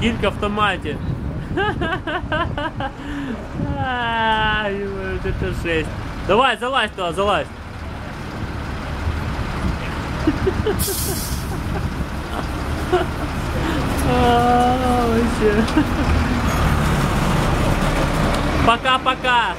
Кілька в автоматі. Это жесть. Давай, залазь туда, залазь. А, Пока-пока.